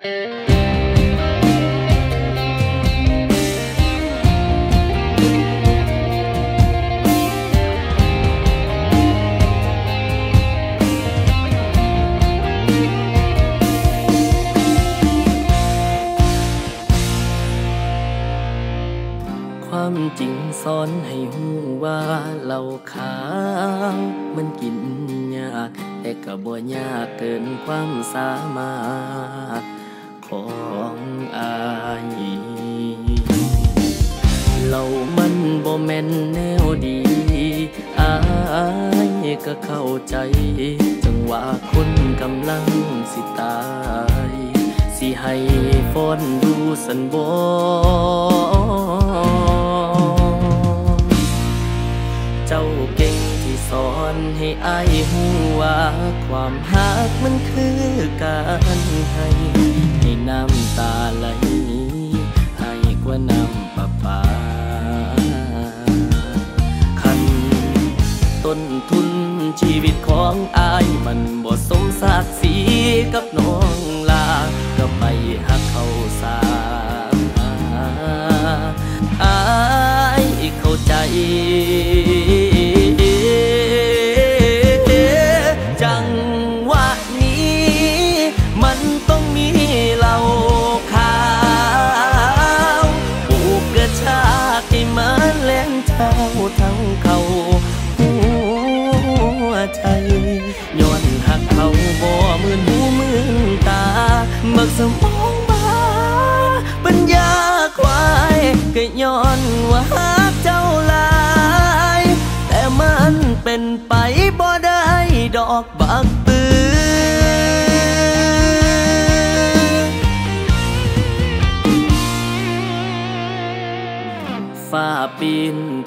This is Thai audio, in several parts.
ค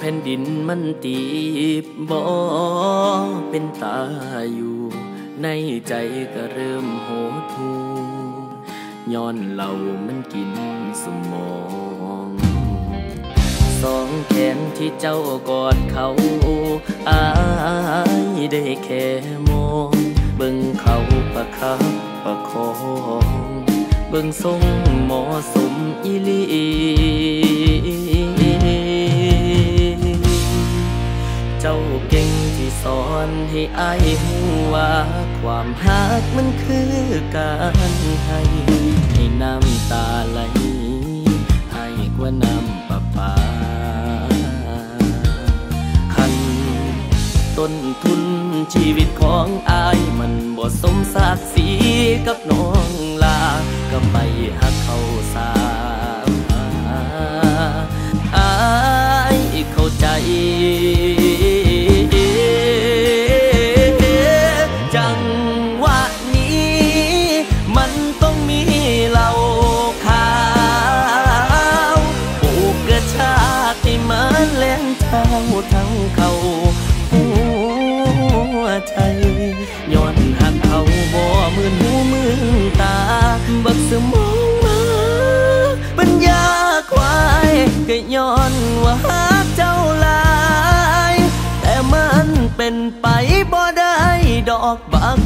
แผ่นดินมันตีบบ่เป็นตาอยู่ ในใจก็เริ่มโหดหูย้อนเหล่ามันกินสมอง สองแขนที่เจ้ากอดเขาอายได้แค่มองเบิ่งเขาประคับประคองเบิ่งทรงหมาะสมอีลี ให้อายหูว่าความหักมันคือการให้ ให้น้ำตาไหล ให้กว่าน้ำประปาคันต้นทุนชีวิตของอายมันบ่สมศักดิ์ศรีกับน้องลา ก็ไปหักเขาสา ดอก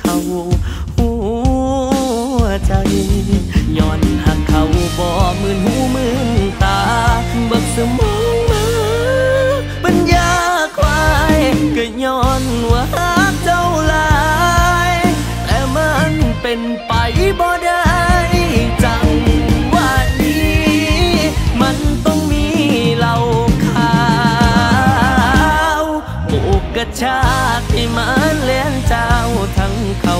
เขาหัวใจย้อนหักเขาบ่มือนหูมือนตาบักสมองมาปัญญาควายก็ย้อนว่าหักเจ้าหลาย แต่มันเป็นไปบ่ ชากให้มันเล่นเจ้าทั้งเขา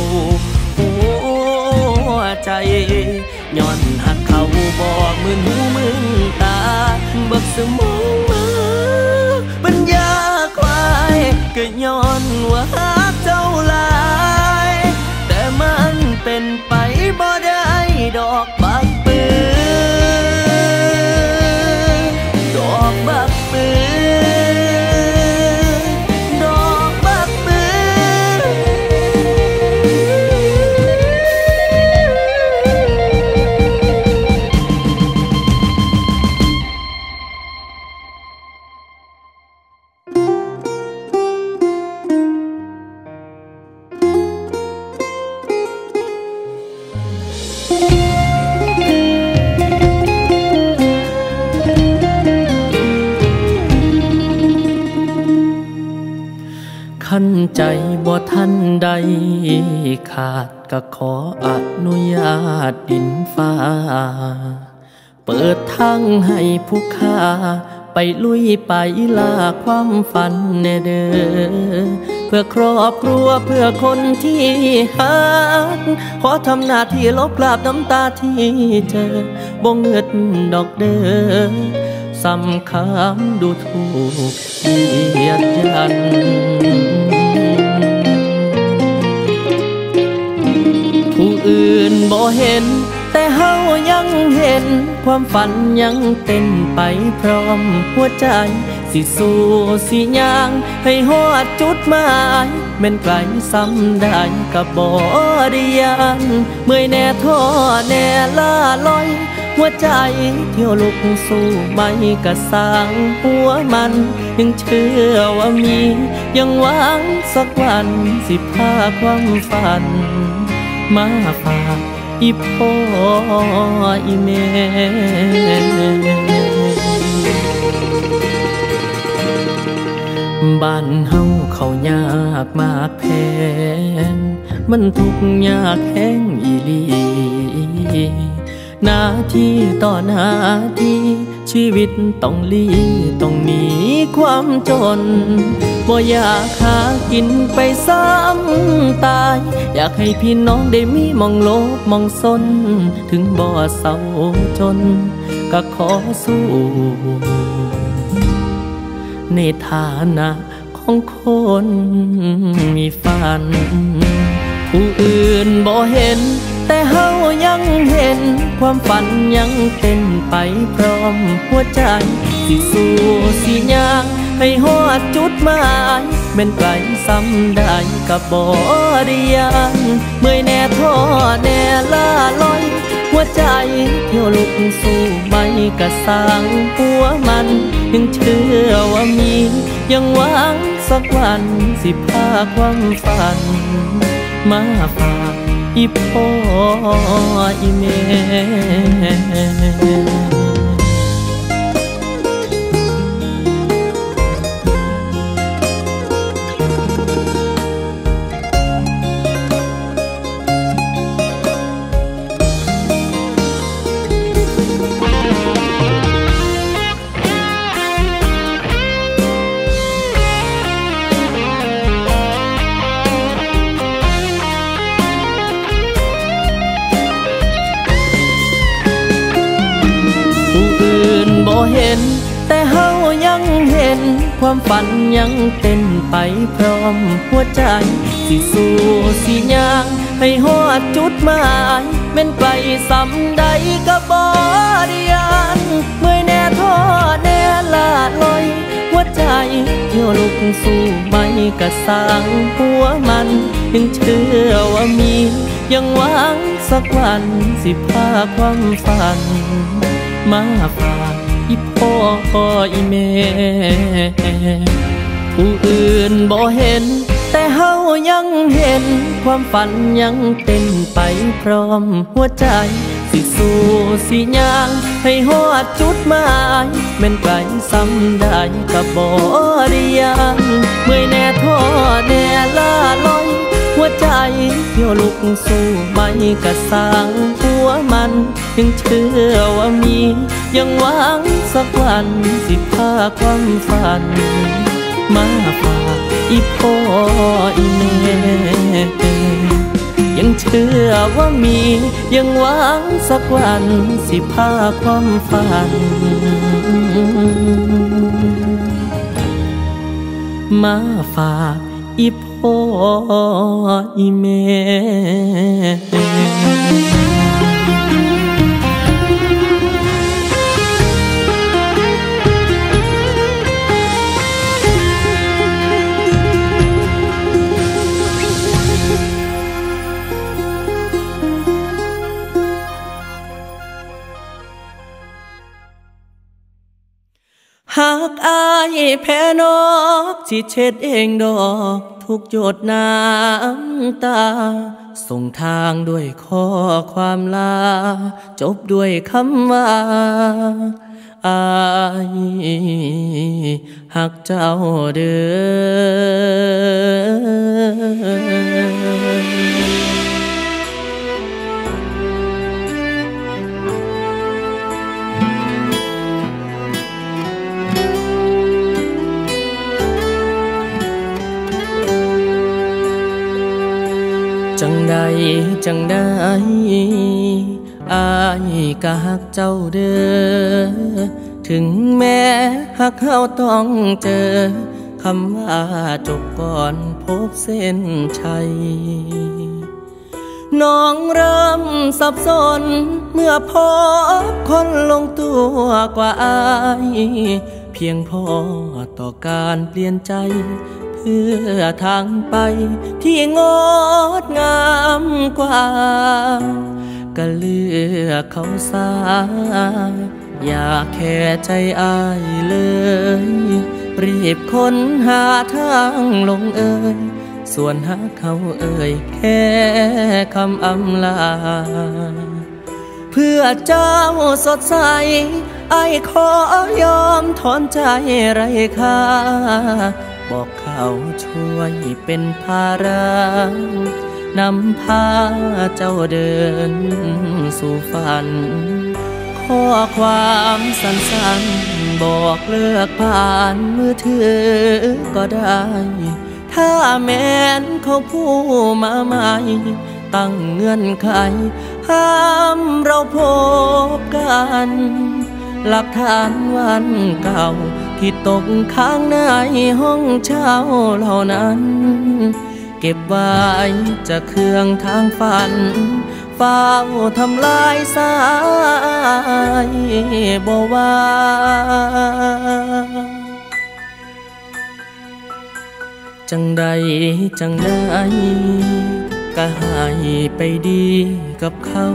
หัวใจย้อนหักเขาบ่มือนหูมือตาเบิกสมองมาปัญญาควายก็ย้อนว่าหักเจ้าลาย แต่มันเป็นไปบ่ได้ดอก บักทันใจบ่ทันใด ขาดก็ขออนุญาตดินฟ้า เปิดทางให้ผู้ข้า ไปลุยไปลาความฝันเนเดอเพื่อครอบครัวเพื่อคนที่หักขอทำหน้าที่ลบกลาบน้ำตาที่เจอบ่งเงิดดอกเดอ สำคำดูถูกเกียดยันผู้อื่นบ่เห็น แต่เฮายังเห็น ความฝันยังเต้นไปพร้อมหัวใจ สิสู้สิยาง ให้หอดจุดหมายแม่นไกลซ้ำได้กับบ่ได้ยานเมื่อยแน่ท้อแน่ล่าลอย หัวใจเที่ยวลุกสู้ไม่กระสางหัวมัน ยังเชื่อว่ามี ยังหวังสักวันสิพาความฝัน มาฝากอีพ่ออีแม่บ้านเฮาเขายากมากแพง มันทุกยากแห้งอีลี ที่ต่อหน้าที่ชีวิตต้องลีต้องหนีความจนบ่อยากหากินไปซ้ำตาย อยากให้พี่น้องได้มีมองโลกมองซนถึงบ่อเศร้าจน ก็ขอสู้ ในฐานะของคนมีฝัน ผู้อื่นบ่เห็น แต่เฮายังเห็นความฝันยังเต้นไปพร้อมหัวใจ สิสู้สิยางให้หอดจุดหมายแม่นไกลซ้ำได้กับบ่ได้ยนเมื่อยแน่ท้อแน่ล่าลอย หัวใจเที่ยวลุกสู้ไม่กระสางหัวมัน ยังเชื่อว่ามี ยังหวังสักวันสิพาความฝัน มาฝาก อีพ่ออีแม่ ความฝันยังเต้นไปพร้อมหัวใจ สิสู้สิยางให้หอดจุดหมายแม่นไกลซ้ำใดก็บ่ได้ยานเมื่อแน่ท้อแน่ลาลอย หัวใจเที่ยวลุกสู้ไม่กระสางหัวมันยังเชื่อว่ามี ยังหวังสักวันสิพาความฝัน มาฝาก อีพ่ออีแม่ ผู้อื่นบ่เห็น แต่เฮายังเห็น ความฝันยังเต้นไปพร้อมหัวใจ สิสู้สิยาง ให้หอดจุดหมายแม่นไกลซ้ำได้กับบ่ได้ยานเมื่อยแน่ท้อแน่ล่าลอย หัวใจเที่ยวลุกสู้ไม่กระสางหัวมัน ยังเชื่อว่ามี ยังหวังสักวันสิพาความฝัน มาฝากอีพ่ออีแม่ยังเชื่อว่ามี ยังหวังสักวันสิพาความฝัน มาฝาก อีพ่ออี แพ้นอกสิเช็ดเองดอกทุกหยดน้ำตา ส่งทางด้วยข้อความลา จบด้วยคำว่าอายหักเจ้าเด้อ ใดจังได้อายก็หักเจ้าเด้อ ถึงแม้หักเฮาต้องเจอ คำว่าจบก่อนพบเส้นชัย น้องเริ่มสับสน เมื่อพบคนลงตัวกว่าอาย เพียงพอต่อการเปลี่ยนใจ พื่อทางไปที่งดงามกว่า ก็เลือกเขาสาอย่าแค่ใจอายเลย รีบค้นหาทางลงเอ่ยส่วนหาเขาเอ่ยแค่คำอำลา เพื่อเจ้าสดใส ไอขอยอมถอนใจไรค่า บอกเขาช่วยเป็นภาระนำพาเจ้าเดินสู่ฝัน ข้อความสั้นๆ บอกเลือกผ่านมือถือก็ได้ ถ้าแม้นเขาพูดมาใหม่ ตั้งเงื่อนไข ห้ามเราพบกัน หลักฐานวันเก่า ที่ตกค้างในห้องเช่าเหล่านั้น เก็บไว้จะเครื่องทางฝันเฝ้าทำลายสายบ่ว่าจังใดจังได้ก็ให้ไปดีกับเขา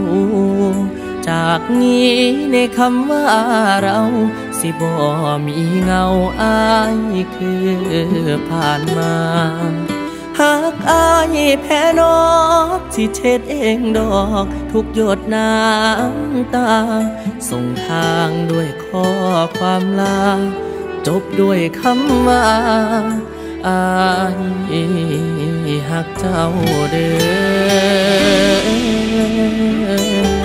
จากนี้ในคำว่าเรา สิบ่มีเงาอายคือผ่านมาหากอายแพ้นอกสิเช็ดเองดอก ทุกหยดน้ำตา ส่งทางด้วยข้อความลา จบด้วยคำว่าอายหักเจ้าเด้อ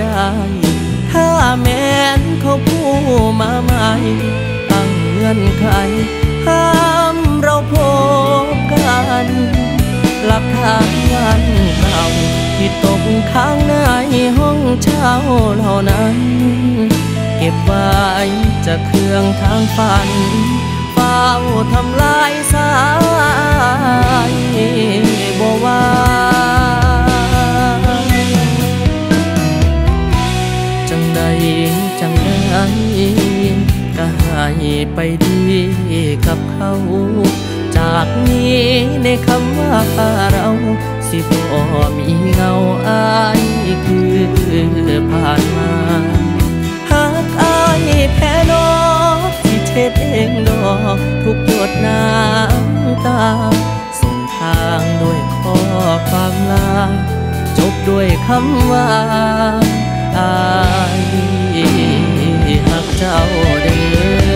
ได้ ถ้าแม้นเขาพูดมาใหม่ตั้งเงื่อนไขห้ามเราพบกันหลักฐานวันเก่าที่ตกค้างในห้องเช่าเหล่านั้น เก็บไว้จะเครื่องทางฝันเฝ้าทำลายสายบ่ว่า ไปดีกับเขา จากนี้ในคำว่าเรา สิบ่มีเงาอายคือผ่านมาหากอายแพ้นอกที่เช็ดเองดอกทุกหยดน้ำตาส่งทางด้วยข้อความลาจบด้วยคำว่าอายหักเจ้าเด้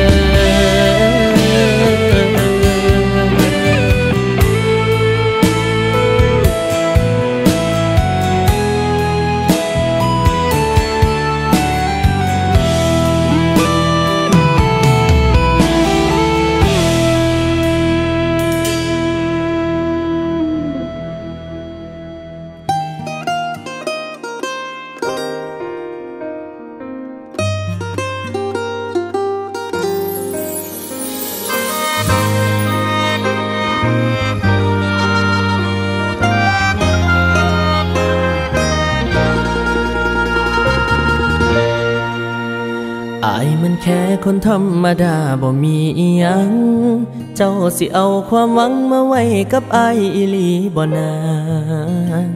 แค่คนธรรมดาบ่มีอีหยัง เจ้าสิเอาความหวังมาไว้กับไออีหลีบ่นาน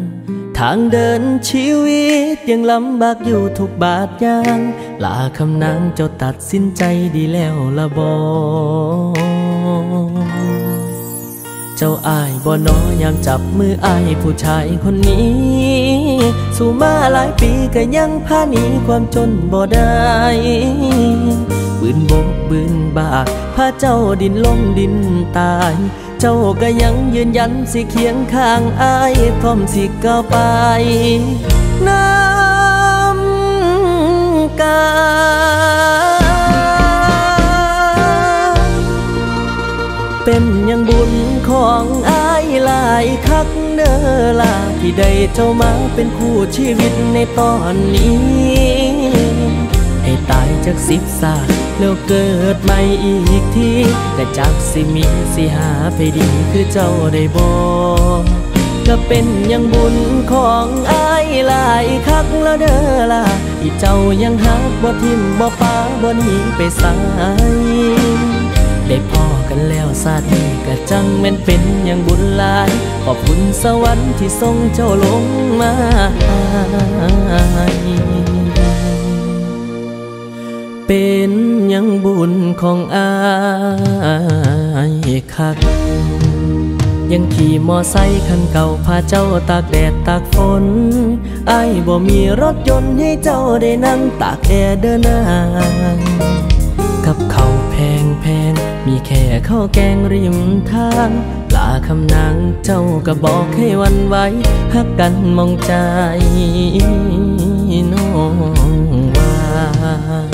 ทางเดินชีวิตยังลำบากอยู่ทุกบาทยาง ลาคำนางเจ้าตัดสินใจดีแล้วละบอเจ้าอายบ่นอยามจับมืออายผู้ชายคนนี้ สู่มาหลายปีก็ยังพาหนีความจนบ่ได้บืนบกบืนบากพาเจ้าดินลงดินตาย เจ้าก็ยังยืนยันสิเคียงข้างอายพร้อมสิก้าวไปน้ำกาเป็นยังบุญของอายหลายคักเด้อล่ะ ที่ได้เจ้ามาเป็นคู่ชีวิตในตอนนี้ ให้ตายจากสิบศาสแล้วเกิดใหม่อีกทีแต่จากสิมีสิหาไปดีคือเจ้าได้บอกก็เป็นยังบุญของอายหลายคักแล้วเด้อล่ะที่เจ้ายังหักบ่ทิมบ่ป้าบ่หนีไปสาย ได้พ่อกันแล้วสาดนี้ก็จังแม่นเป็นอย่างบุญหลาย ขอบคุณสวรรค์ที่ส่งเจ้าลงมาเป็นยังบุญของอายคัก ยังขี่มอไซค์คันเก่าพาเจ้าตากแดดตากฝนอายบ่มีรถยนต์ให้เจ้าได้นั่งตากแอร์เดินนาน กับเขาแพงแพงมีแค่ข้าวแกงริมทางลาคำนางเจ้าก็บอกให้วันไว้หักกันมองใจน้องว่า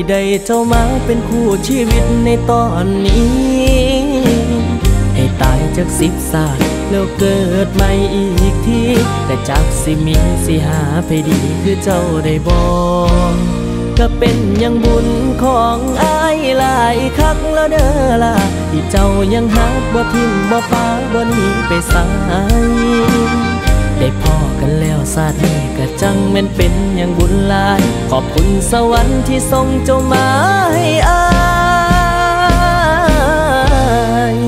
ที่ได้เจ้ามาเป็นคู่ชีวิตในตอนนี้ ให้ตายจากสิบศาสตร์แล้วเกิดใหม่อีกที แต่จากสิมีสิหาไปดีคือเจ้าได้บอกก็เป็นยังบุญของอายหลายคักแล้วเด้อล่ะที่เจ้ายังหักบ่ทิมบ่ป้าบ่หนีไปสาย ได้พ่อกันแล้วสาดนี้ก็จังแม่นเป็นอย่างบุญหลาย ขอบคุณสวรรค์ที่ส่งเจ้ามาให้อาย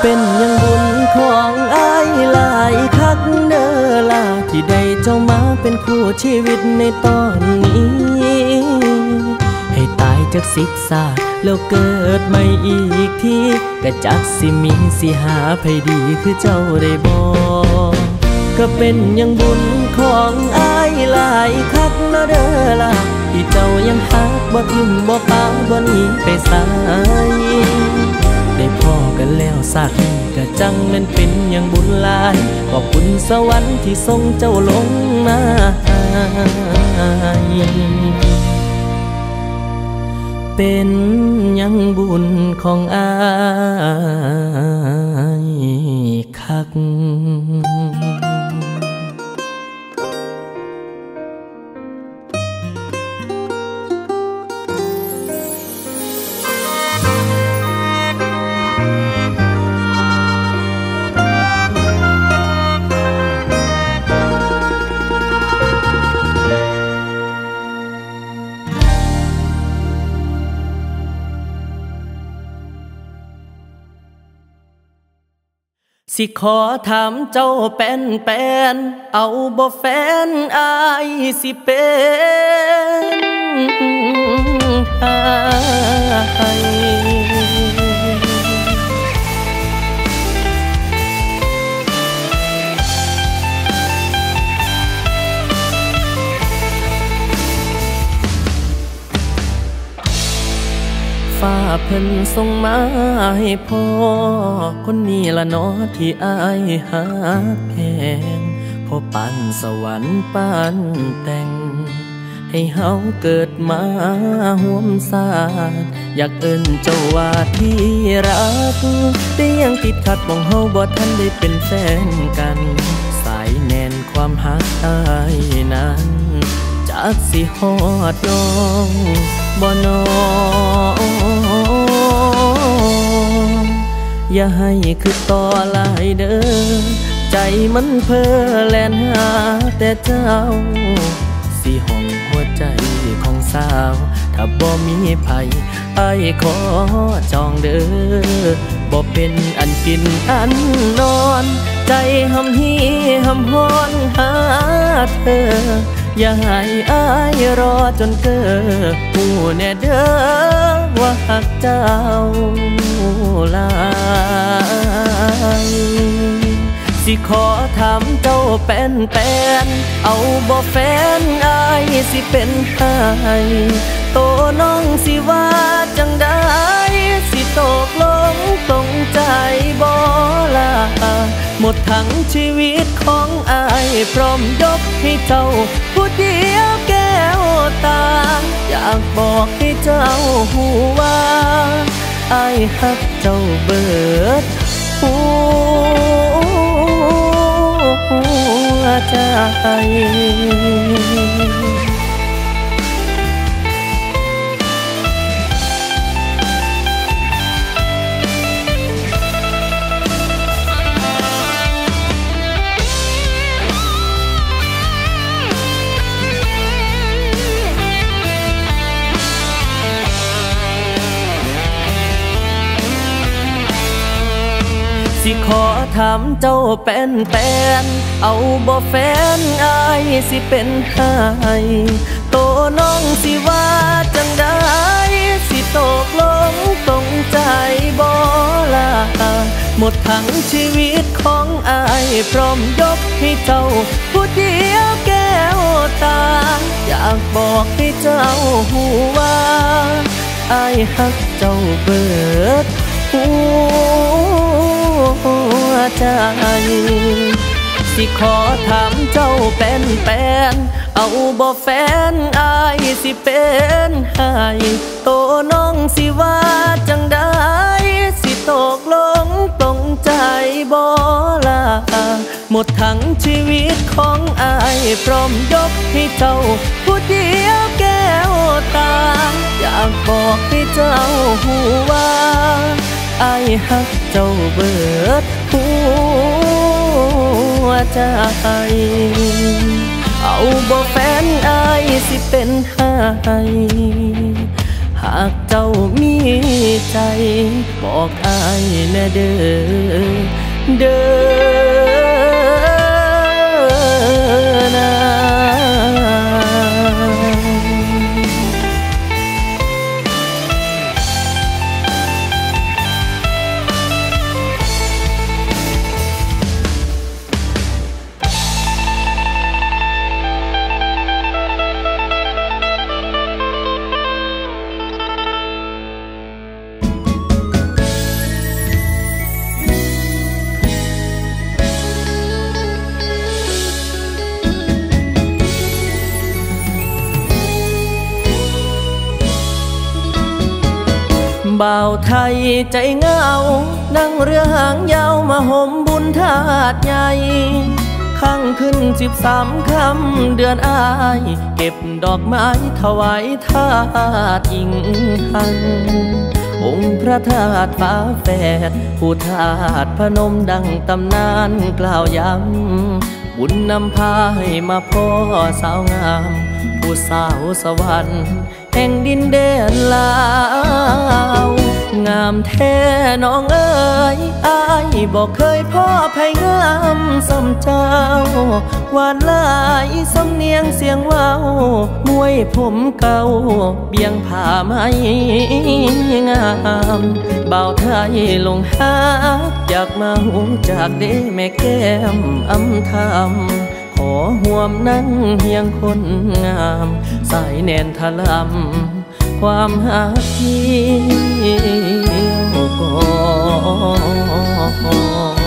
เป็นอย่างบุญของอายหลายคักเด้อล่ะที่ได้เจ้ามาเป็นคู่ชีวิตในตอนนี้ ให้ตายจากสิบศาสตร์ แล้วเกิดใหม่อีกทีก็จักสิมีสิหาไผดีคือเจ้าได้บอกก็เป็นยังบุญของอายหลายคักเนาะเด้อล่ะที่เจ้ายังหักบ่ทิมบ่ปาบ่หนีไปสายได้พ่อกันแล้วสักก็จังแม่นเป็นอย่างบุญหลายขอบคุณสวรรค์ที่ส่งเจ้าลงมา เป็นยังบุญของอายคัก สิขอถามเจ้าเป็นเป็นเอาบ่แฟนอายสิเป็นให้ ฟ้าเพิ่นส่งมาให้พ่อ คนนี้ละเนาะที่อายหักแพงพอปันสวรรค์ปานแต่ง ให้เฮาเกิดมาห่วมสาดอยากเอิ้นเจ้าว่าที่รัก แต่ยังติดขัดมองเฮาบ่ทันได้เป็นแฟนกัน สายแน่นความหักอายนั้นจากสิฮอดน้อง บ่นออย่าให้คือต่อลายเด้อใจมันเพ้อแล่นหาแต่เจ้า สิห้องหัวใจของสาว ถ้าบ่มีภัยไอ้ขอจองเด้อบ่เป็นอันกินอันนอน ใจหำฮีหำฮอนหาเธออย่าให้อายรอจนเกิดหูแน่เด้อว่าหักเจ้าลายสิขอถามเจ้าเป็นแปนเอาบ่แฟนอายสิเป็นไห้โตน้องสิว่าจังได้สิตกลงตรงใจบ่ลา หมดทั้งชีวิตของอายพร้อมยกให้เจ้า ผู้เดียวแก้วตา อยากบอกให้เจ้าหูว่าอายฮักเจ้าเบิดหัวใจ สิขอถามเจ้าเป็นแปนเอาบ่แฟนอายสิเป็นไห้โตน้องสิว่าจังได้สิตกลงตรงใจบ่ลาหมดทั้งชีวิตของอายพร้อมยกให้เจ้าผู้เดียวแก้วตา อยากบอกให้เจ้าหูว่าอายฮักเจ้าเบิด หัวใจ สิขอถามเจ้าเป็นแปนเอาบ่แฟนอายสิเป็นให้โตน้องสิว่าจังได้สิตกลงตรงใจบ่ลาหมดทั้งชีวิตของอายพร้อมยกให้เจ้าผู้เดียวแก้วตา อยากบอกให้เจ้าหูว่า อายฮักเจ้าเบิดหัวใจ เอาบ่แฟนอายสิเป็นให้หากเจ้ามีใจ บอกอายแน่เด้อเด้อ ไทยใจเหงา นั่งเรือหางยาวมาห่มบุญธาตุใหญ่ข้างขึ้นสิบสามคำเดือนอาย เก็บดอกไม้ถวายธาตุอิงหันองค์พระธาตุฟ้าแฝดผู้ธาตุพนมดังตำนานกล่าวย้ำ บุญนำพาให้มาพ่อสาวงาม ผู้สาวสวรรค์ แห่งดินแดนลาว งามแท้น้องเอ๋ยอายบอกเคยพ่อไผงามสำเจ้า หวานลายสำเนียงเสียงเว้ามวยผมเก่า เบียงผ้าไหมงามเบาไทยลงหาอยากมาหูจากเด้แม่แก้มอำทำขอห่วมนั่งเฮียงคนงาม สายแนนทะลำ ความหักที่ยวก่อ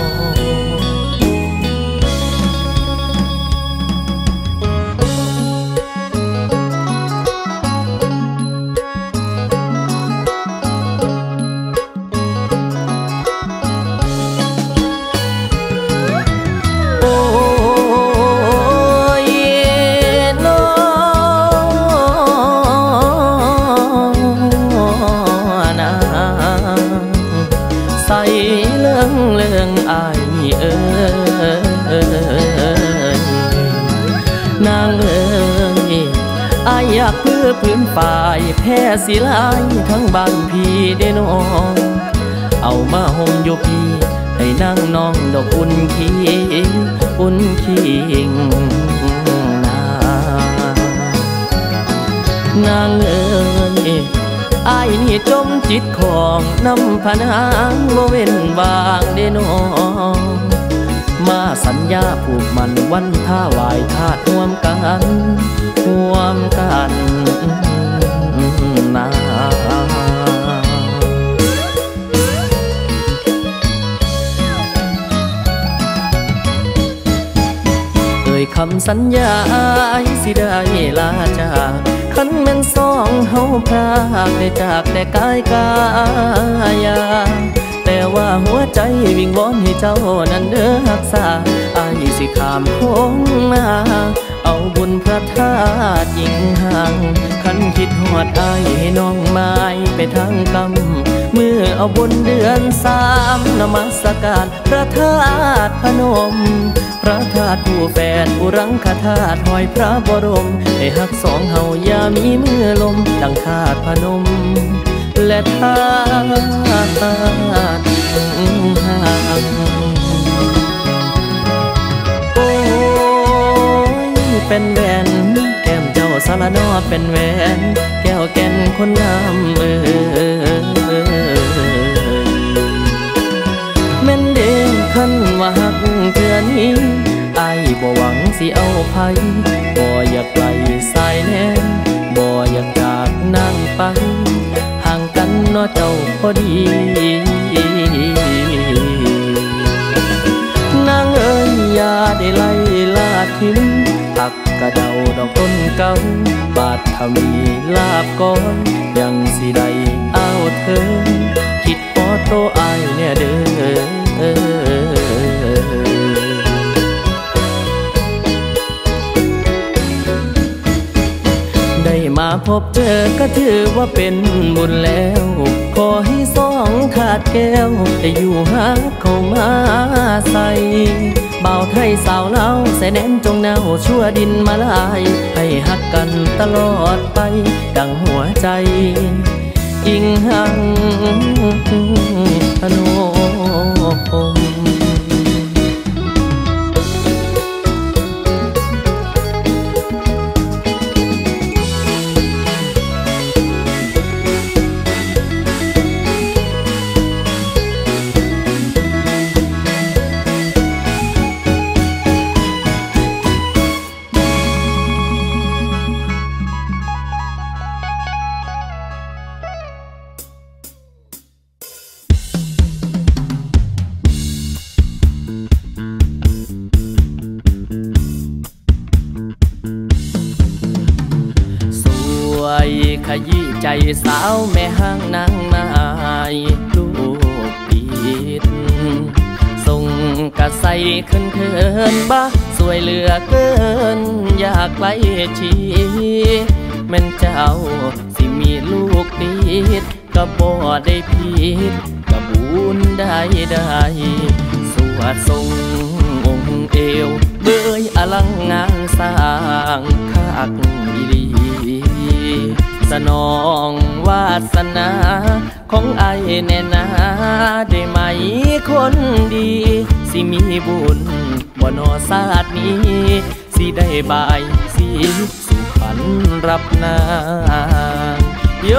พื้นฝ่ายแพ้สิลายทั้งบ้านพี่ได้น้อง เอามาห่มอยู่พี่ให้นั่งน้องดอกอุ่นคิงอุ่นคิงนานางเอ๋ยไอายนี่จมจิตของน้ำพนางบ่เว้นวางเด้น้องมาสัญญาผูกมันวันท่าไหวธาตุร่วมกันร่วมกัน สัญญาสิได้ลาจากคันแม่นสองเฮาพรากได้จากแต่กายกายาแต่ว่าหัวใจวิ่งวอนให้เจ้านั้นเด้อรักษาอายสิขามโค้งมาเอาบุญพระธาตุยิงห่างคันคิดหอดอายให้น้องไม้ไปทางกำเมื่อเอาบุญเดือนสามนมัสการพระธาตุพนม พระธาตุผู้แฟนอุรังคธาตุหอยพระบรมให้หักสองเฮาอย่ามีมือลมดังธาตุพนม และธาตุห่างโอ้ยเป็นแหวนแก้มเจ้าสารนอเป็นแหวนแก้วแก่นคนงามเออแม่นเด้งขันว่าหัก เทือนี้อายบ่หวังสิเอาภัยบ่อยากไกลสายแนนบ่อยากจากนั่งไปห่างกันเนาะเจ้าพอดีนางเอ้ยอย่าได้ไล่ลาทิ้งตักกระเดาดอกต้นเก่าบาดทวีลาบก้อนยังสิได้เอาเธอคิดพอโตอายเนี่ยเด้อ พบเจอก็ถือว่าเป็นบุญแล้ว ขอให้สองขาดแก้วได้อยู่หาเข้ามาใส่เบาวไทยสาวเล่าวใส่แนนจงแนวชั่วดินมาลาย ให้หักกันตลอดไป ดังหัวใจ อิงหังพนม สาวแม่ห้างนางนายลูกปิดส่งกระใสขึ้นเขินบ้าสวยเหลือเกิน อยากไกลชีแม่นเจ้าสิมีลูกติดก็บ่ได้ผิดก็บุญได้ได้สวดทรงองค์เอวเบยอลังงานสร้างคักอีลี สนองวาสนา ของไอแน่นาได้ไหมคนดี สิมีบุญบ่นอศาสนี้ สิได้บายสิสุขันรับนางโย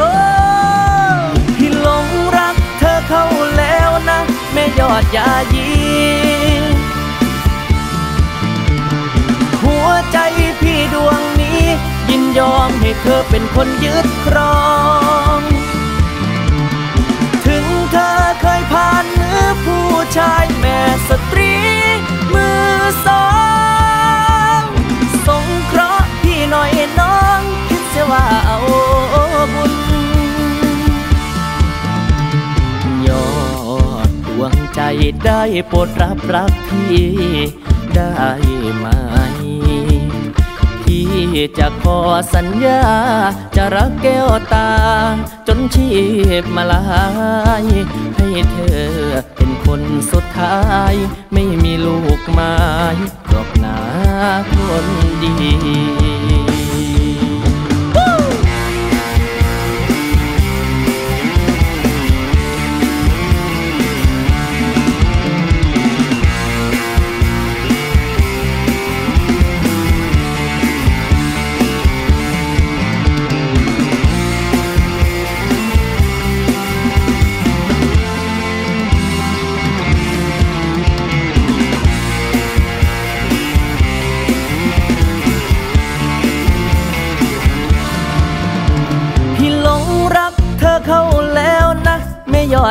พี่หลงรักเธอเข้าแล้วนะ แม่ยอดยายีหัวใจพี่ดวง ยินยอมให้เธอเป็นคนยึดครอง ถึงเธอเคยผ่านมือผู้ชายแม่สตรี มือสองสงเคราะห์พี่หน่อยน้องคิดเสียว่าเอาบุญยอดดวงใจได้โปรดรับรักพี่ได้ไหม พี่จะขอสัญญา จะรักแก้วตา จนชีพมาลาย ให้เธอเป็นคนสุดท้าย ไม่มีลูกไม้กรอกนาคนดี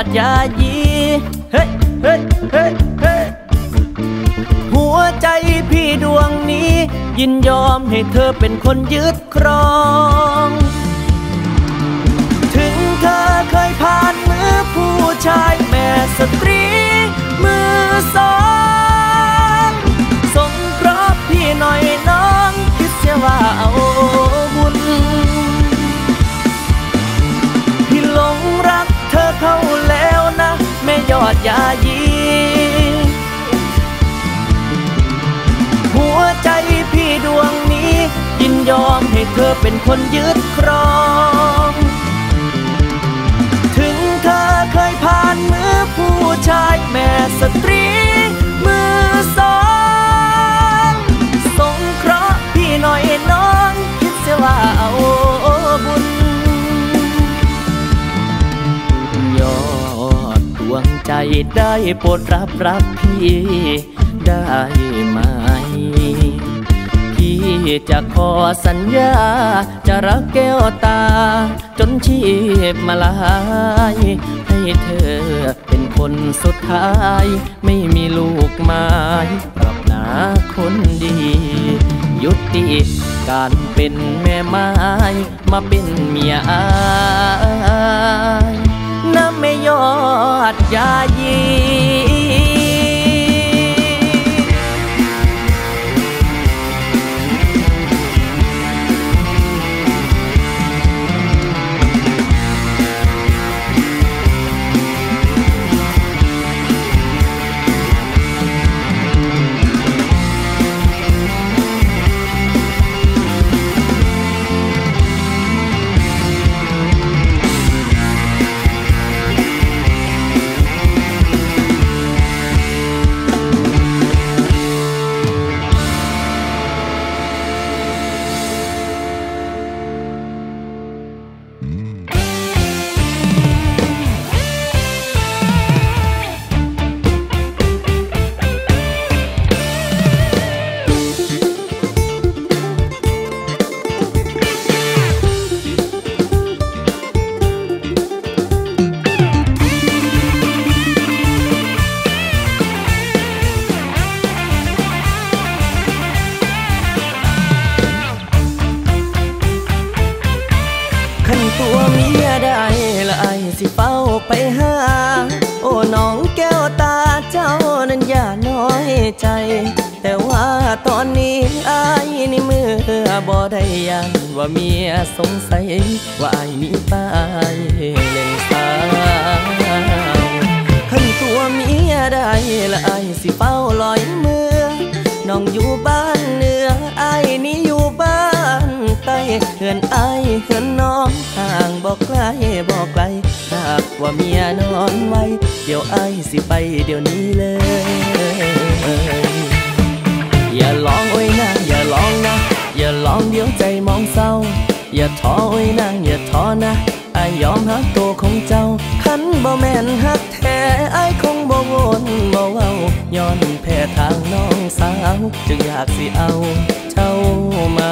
ดยายีเฮ้เฮ้เฮ้เฮ้หัวใจพี่ดวงนี้ ยินยอมให้เธอเป็นคนยึดครอง ถึงเธอเคยผ่านมือผู้ชายแม่สตรี มือสองสงเคราะห์พี่หน่อยน้องคิดเสียว่าเอา อดยายีหัวใจพี่ดวงนี้ ยินยอมให้เธอเป็นคนยึดครอง ถึงเธอเคยผ่านมือผู้ชายแม่สตรี มือสองสงเคราะห์พี่หน่อยน้อง คิดเสียว่าเอาบุญยอดดวง ใจได้โปรดรับรักพี่ได้ไหม พี่จะขอสัญญา จะรักแก้วตา จนชีพมาลาย ให้เธอเป็นคนสุดท้าย ไม่มีลูกไม้ปรับหนาคนดี ยุติการเป็นแม่ไม้ มาเป็นเมียอาย น้ำไม่ยอดยายี เลย อย่าลองโอ้ยนางอย่าลองนะ อย่าลองเดี๋ยวใจมองเศร้า อย่าท้อโอ้ยนางอย่าท้อนะไอายยอมหักตัวของเจ้าคันบ่แม่นหักแท้ไอายคงบ่วนบ่เว้าย้อนแพ้ทางน้องสาว จึงอยากสิเอาเจ้ามา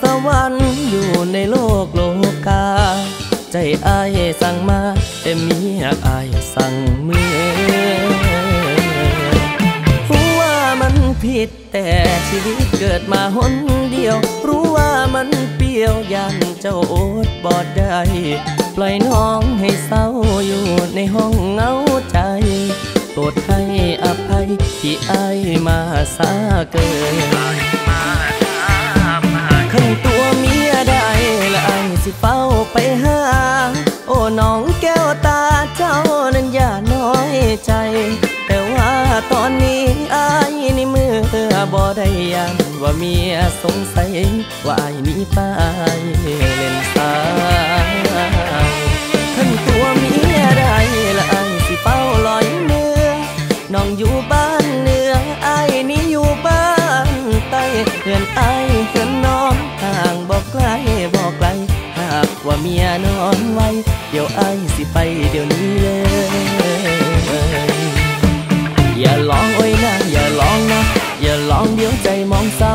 สวรรค์อยู่ในโลกโลกา ใจอายสั่งมาแต่เมียอายสั่งเมื่อรู้ว่ามันผิดแต่ชีวิตเกิดมาหนเดียว รู้ว่ามันเปรี้ยวยันเจ้าโอดบอดได้ปล่อยน้องให้เศร้าอยู่ในห้องเหงาใจโปรดให้อภัยที่อายมาสาเกิน สิเฝ้าไปหา โอ้น้องแก้วตาเจ้านั้นอย่าน้อยใจ แต่ว่าตอนนี้อายนี่มือบ่ได้ยันว่าเมียสงสัยว่าอายหนี้ไปเล่นสา เมียนอนไว้ เดี๋ยวไอ้สิไปเดี๋ยวนี้เลย อย่าลองโอ้ยนางอย่าลองนะ อย่าลองเดี๋ยวใจมองเศร้า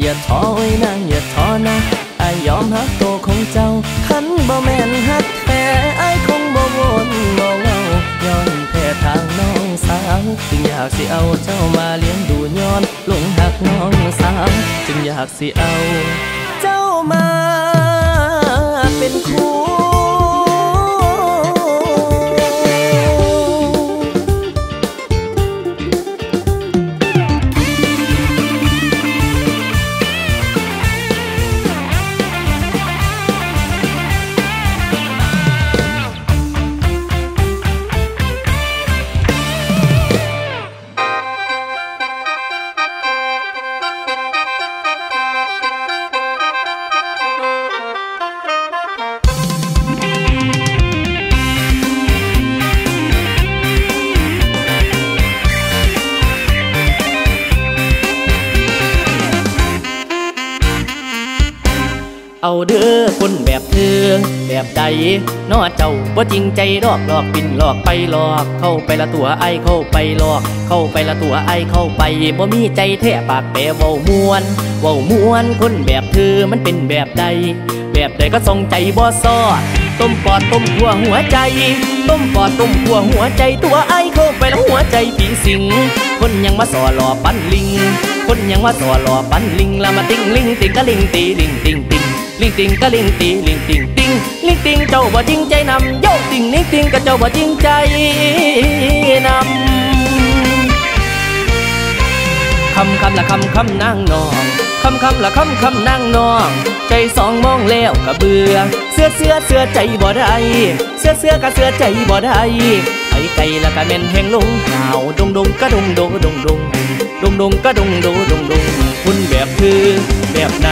อย่าท้อโอ้ยนางอย่าท้อนะไอยอมฮักโตของเจ้าขันบ่แม่นฮักแท้ไอคงบ่วนบ่เงาย้อนแพ้ทางน้องสาวจึงอยากสิเอาเจ้ามาเลี้ยงดูย้อนหลงหักน้องสาวจึงอยากสิเอา เจ้ามา เป็ แบบใดนอเจ้าบ่จริงใจดอกหลอกปิ่นหลอกไปหลอก เข้าไปละตัวไอเข้าไปหลอก เข้าไปละตัวไอเข้าไปบ่มีใจแท้ปากแปรเว้ามวนเว้ามวนคนแบบเธอมันเป็นแบบใด แบบใดก็ทรงใจบ่ซอดต้มปอดต้มหัวหัวใจ ต้มปอดต้มหัวหัวใจตัวไอเข้าไปแล้วหัวใจผีสิง คนยังมาสอหล่อปั้นลิง คนยังมาสอหล่อปั้นลิงละมาติงลิงติงกะลิงตีลิงติงติง ลิงติงกะลิงตีลิงติงติงลิงติงเจ้าบ่จริงใจนำโยติงลิงติงกะเจ้าบ่จริงใจนำคำคำละคำคำนางนองคำคำละคำคำนางนอง ใจสองมองแล้วกะเบื่อ เสื้อเสื้อเสื้อใจบ่ได้ เสื้อเสื้อกะเสื้อใจบ่ได้ไอ้ไก่ละกะเม่นแหงลงข่าวดงดงกะดงโดดงดงดงดงกะดงโดดงดงคุณแบบคือ แบบไหน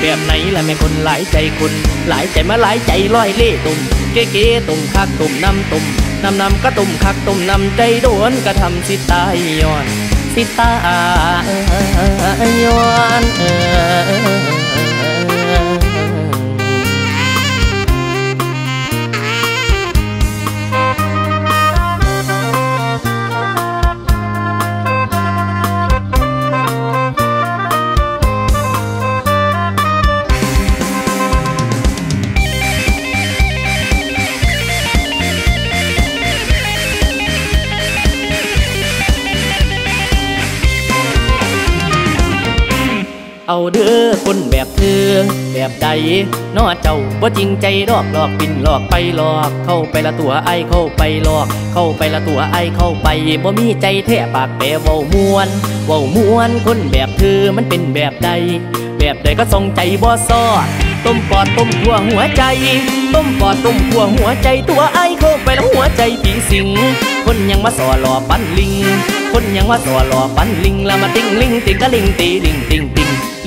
แบบไหนละแม่คนหลายใจคุณหลายใจมาหลายใจลอยเล่ตุ่มเก๋เก๋ตุ่มคักตุ่มน้ำตุ่มน้ำน้ำก็ตุ่มคักตุ่มน้ำใจโดนกระทำสิตายย้อน สิตายย้อนเอ เอาเด้อคนแบบเธอ แบบใดน้อเจ้าบ่จริงใจดอกหลอกปิ่นหลอกไปหลอก เข้าไปละตัวไอเข้าไปหลอก เข้าไปละตัวไอเข้าไปบ่มีใจแท้ปากแปรเว้ามวนเว้ามวนคนแบบเธอมันเป็นแบบใด แบบใดก็ทรงใจบ่ซอต้มปอดต้มหัวหัวใจ ต้มปอดต้มหัวหัวใจตัวไอเข้าไปแล้วหัวใจผีสิง คนยังมาสอหล่อปั้นลิง คนยังมาสอหล่อปั้นลิงละมาติงลิงติงกะลิงตีลิงติงติง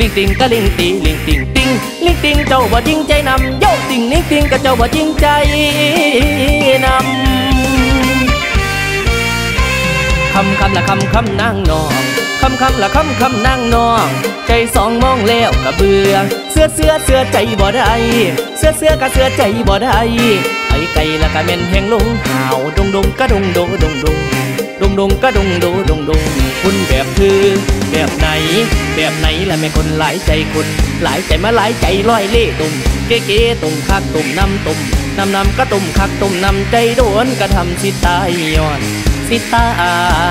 ลิงติงกะลิงตีลิงติงติงลิงติงเจ้าบ่จริงใจนำโยติงลิงติงกะเจ้าบ่จริงใจนำคำคำละคำคำนางนองคำคำละคำคำนางนอง ใจสองมองแล้วกะเบื่อเสื้อเสื้อเสื้อใจบ่ได้เสื้อเสื้อกะเสื้อใจบ่ได้ไอ้ไก่ละกะเม่นแหงลงหาวดงดงกะดงโดดงดง ดงดงกะดงโดดงดงคุณแบบคือแบบไหน แบบไหนละแม่คนหลายใจคุณหลายใจมาหลายใจลอยเล่ตุ่มเก๋เก๋ตุ่มคักตุ่มน้ำตุ่มน้ำน้ำก็ตุ่มคักตุ่มน้ำใจโดนกระทำสิตายย้อนสิตา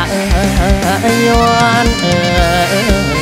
ยย้อนเออ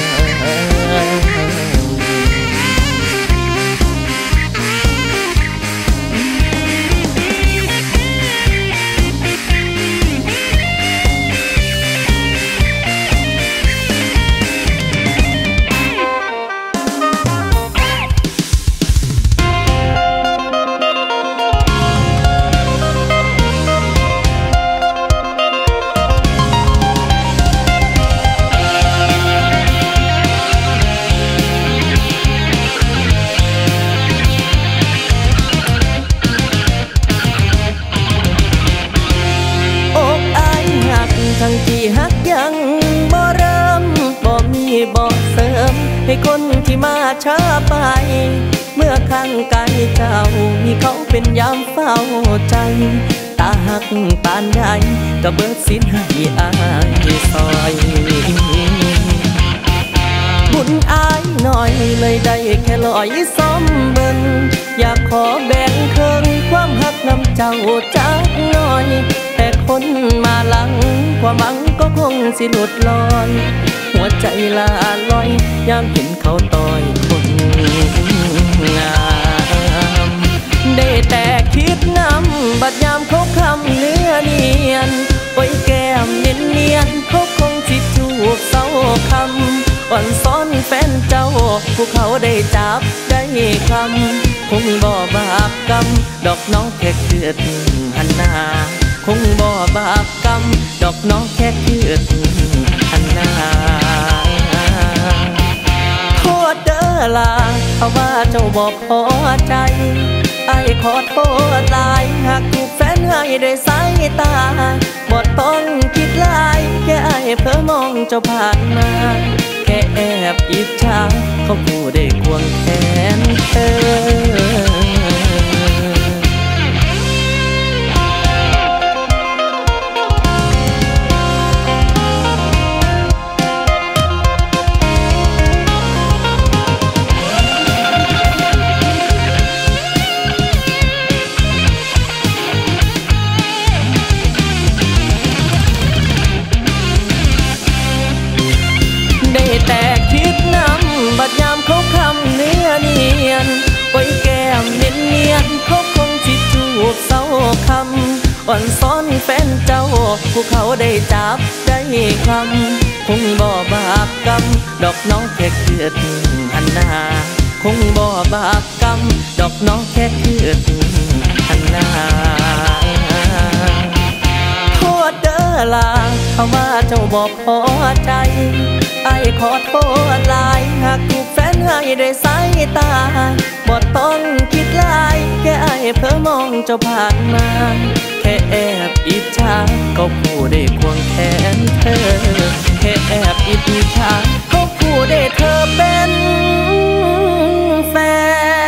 เป็นยามเฝ้าใจ ตาหักปานใดก็เบิดสิ้นให้อายซอยบุญอายหน่อยเลยได้แค่ลอยซ้อมเบิ่งอยากขอแบ่งเคิงความหักนำเจ้าจักหน่อย แต่คนมาหลังความหวังก็คงสิหลุดลอยหัวใจลาลอยยามเห็นเขาต่อยคนงา ได้แต่คิดนำบัดยามเขาคำเนื้อเนียนโอ้แก้มเนียนเนียนเขาคงสิตจูบเศร้าคำอ่อนซ้อนแฟนเจ้า ผู้เขาได้จับได้คำคงบ่บาปกรรมดอกน้องแค่เกิดหันหน้าคงบ่บาปกรรมดอกน้องแค่เกิดหันหน้า ลาเขาว่าเจ้าบอกพอใจ ไอ้ขอโทษหลาย หากถูกแฟนให้ด้วยสายตาบ่ต้องคิดลาย แค่ไอ้เพ้อมองเจ้าผ่านมา แค่แอบอิจฉาเขาผู้ได้ควงแขนเธอ คำคงบ่บาปกรรมดอกน้องแค่เกิดหันหน้าคงบ่บาปกรรมดอกน้องแค่เกิดหันหน้า ลาเข้ามาเจ้าบอกพอใจ ไอ้ขอโทษลาย หากถูกแฟนให้ได้สายตาบอดต้องคิดลาย แค่ไอ้เพิ่มองเจ้าผ่านมา แค่แอบอิจฉาก็ผู้ได้ควงแขนเธอ แค่แอบอิจฉาก็ผู้ได้เธอเป็นแฟน